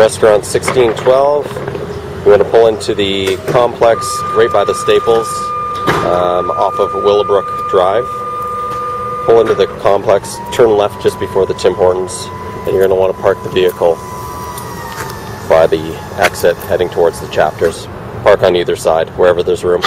Restaurant 1612. We're going to pull into the complex right by the Staples um, off of Willowbrook Drive. Pull into the complex, turn left just before the Tim Hortons, and you're going to want to park the vehicle by the exit heading towards the chapters. Park on either side, wherever there's room.